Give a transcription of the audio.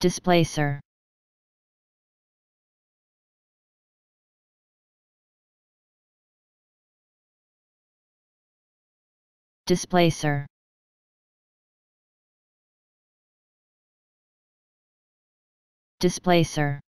Displacer. Displacer. Displacer.